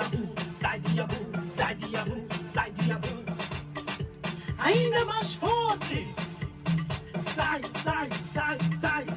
Diabu, sei Diabu, sei Diabu, sei Diabu. Ainda mais fort, Sai, sai, sai, sai.